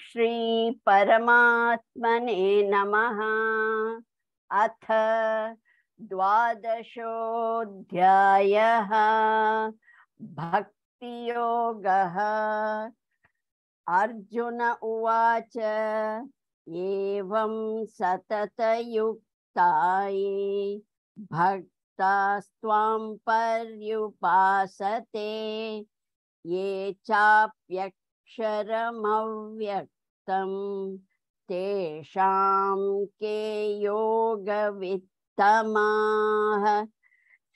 श्री परमात्मने नमः। अथ द्वादशोऽध्यायः। भक्तियोगः। अर्जुन उवाच एवं सततयुक्ताये। भक्तास्त्वां पर्युपासते। ये चाप्यक्षरमव्यक्तं तेषां के योगवित्तमाः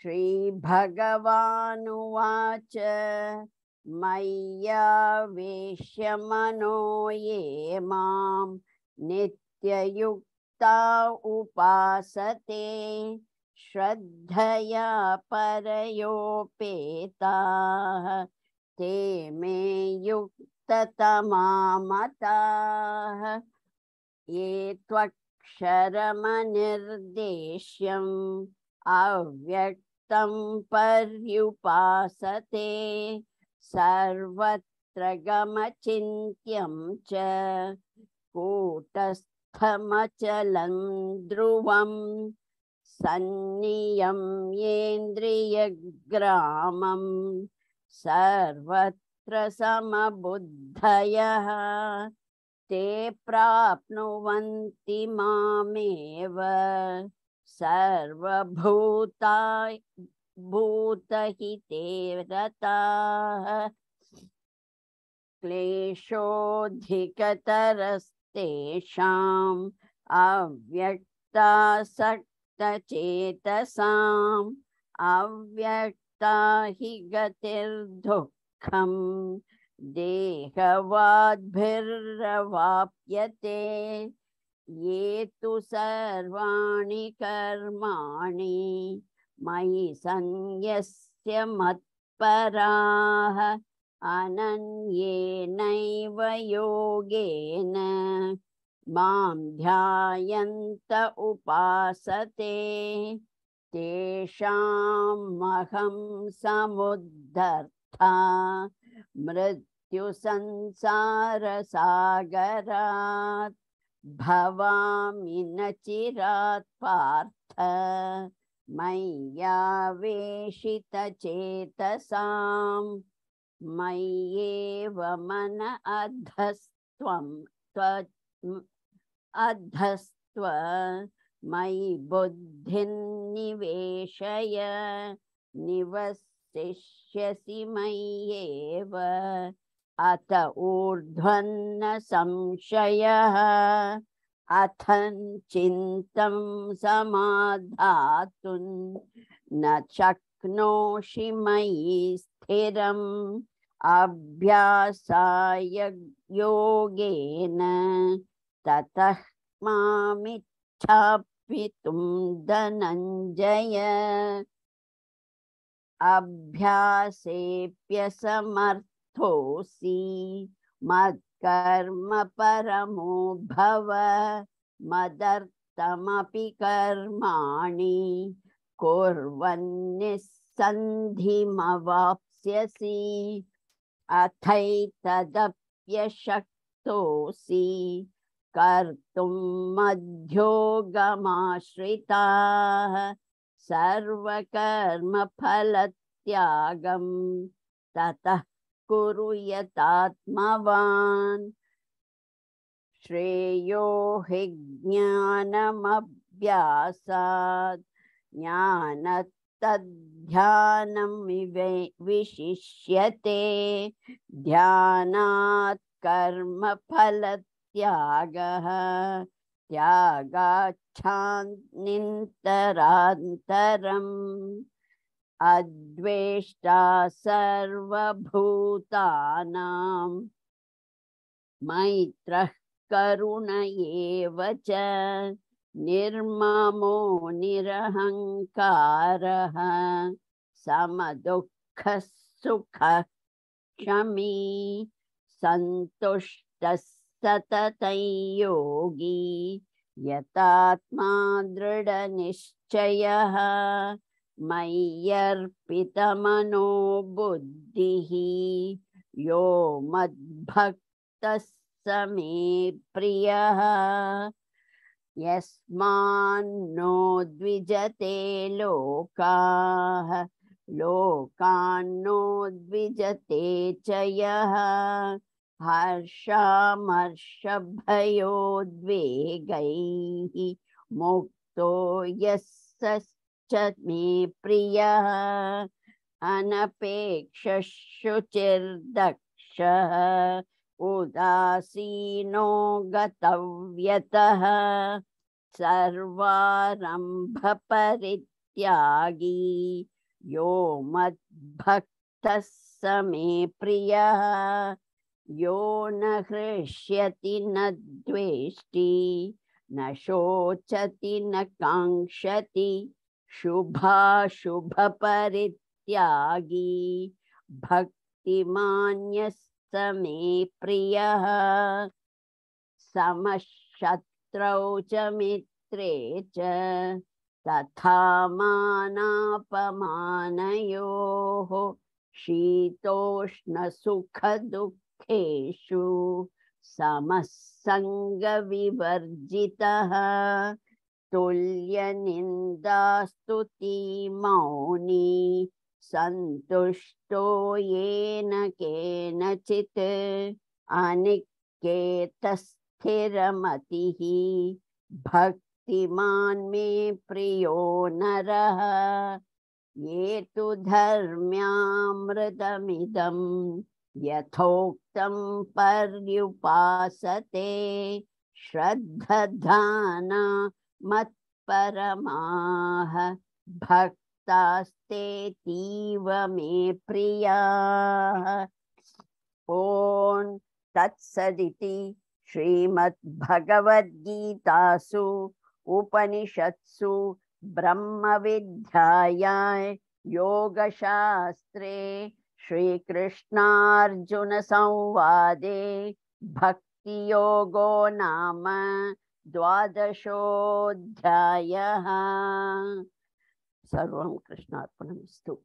श्रीभगवानुवाच मय्यावेश्य मनो ये माँ नित्ययुक्ता उपासते, श्रद्धया परयोपेताः। ते मे युक्ततमामताः ये त्वक्षरमनिर्देश्यम् अव्यक्तं पर्युपासते सर्वत्र गमचिन्त्यं च कूटस्थमचलं ध्रुवम् सन्नियं येन्द्रियग्रामं सर्वत्र समबुद्धयः ते प्राप्नुवन्ति मामेव। सर्वभूता भूतहिते रताः क्लेशोऽधिकतरस्तेषाम् अव्यक्तासक्तचेतसाम् अव्यक्ता हि गतिर्दुःखम् देहवाद्भिर्वाप्यते। ये तु सर्वाणि कर्माणि मयि सन्न्यस्य मत्पराः। अनन्येनैव योगेन माँ ध्यायन्त उपासते। तेषामहं समुद्धर्ता मृत्युसंसारसागरात् भवामि न चिरात् पार्थ। मय्यावेशितचेतसां मय्येव मन अधस्त्वं अधस्त्व। मयि बुद्धिं निवेशय निवसिष्यसि मय्येव अत ऊर्ध्वन्न संशयः अथं चिन्तं समाधातुं न शक्नोषि मयि स्थिरम्। अभ्यासाय योगेन ततः मामिच्छापितुं धनञ्जय। अभ्यासेऽप्यसमर्थोऽसि मत्कर्म परमो भव मदर्थमपि कर्माणि कुर्वन्निस्सन्धिमवाप्स्यसि अथैतदप्यशक्तोऽसि कर्तुं मध्योगमाश्रिताः। सर्वकर्मफलत्यागं ततः कुरु यतात्मवान्। श्रेयो हि ज्ञानमभ्यासात् ज्ञानतद्ध्यानं विशिष्यते। ध्यानात् कर्मफलत्यागः। त्यागाच्छान्निन्तरान्तरम् अद्वेष्टा सर्वभूतानां मैत्रः करुण एव च निर्ममो निरहङ्कारः समदुःखः सुखः क्षमी सन्तुष्टः सततं योगी यतात्मा दृढनिश्चयः मय्यर्पितमनो बुद्धिः यो मद्भक्तः स मे प्रियः यस्मान्नो द्विजते लोकाः लोकान्नो द्विजते च यः हर्षामर्षभयोद्वेगैः मुक्तो यः स मे प्रियः। अनपेक्षशुचिर्दक्षः, उदासीनो गतव्यतः। सर्वारम्भपरित्यागी, यो मद्भक्तः स मे प्रियः। यो न हृष्यति न द्वेष्टि, न शोचति न काङ्क्षति, शुभाशुभपरित्यागी भक्तिमान्यः मे प्रियः। समशत्रौ च मित्रे च, तथा मानापमानयोः शीतोष्णसुखदुःखेषु समः सङ्गविवर्जितः तुल्यनिन्दास्तुतिमौनी, सन्तुष्टो येन केनचित् अनिकेतस्थिरमतिः। भक्तिमान् मे प्रियो नरः। ये तु धर्म्यामृतमिदं यथोक्तं पर्युपासते श्रद्धधाना मत्परमाः भक्तास्तेतीव मे प्रियाः। ॐ तत्सदिति श्रीमद्भगवद्गीतासु उपनिषत्सु ब्रह्मविद्यायां योगशास्त्रे श्रीकृष्णार्जुनसंवादे भक्तियोगो नाम द्वादशोऽध्यायः। सर्वं कृष्णार्पणमस्तु।